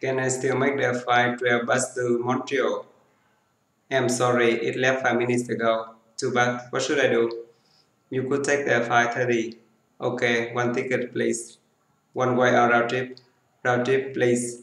Can I still make the 512 bus to Montreal? I'm sorry, it left 5 minutes ago. Too bad. What should I do? You could take the 530. Okay, one ticket please. One way or round trip? Round trip please.